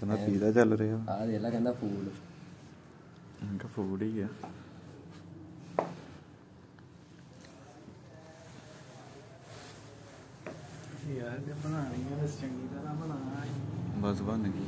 ਕਹਿੰਦਾ ਪੀਦਾ ਚੱਲ ਰਿਹਾ? ਆਹ ਦੇਖ ਲੈ ਕਹਿੰਦਾ ਫੂਡ ਕਿ ਫੂਡ ਹੀ ਆ। ਯਾਰ ਜੇ ਬਣਾਣੀ ਹੈ ਤਾਂ ਚੰਗੀ ਤਰ੍ਹਾਂ ਬਣਾ। ਬਸ ਬਣ ਗਈ।